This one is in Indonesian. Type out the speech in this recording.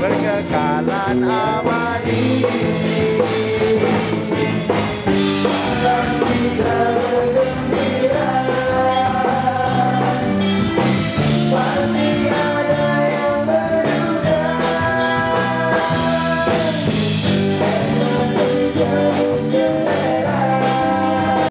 berkekalan abadi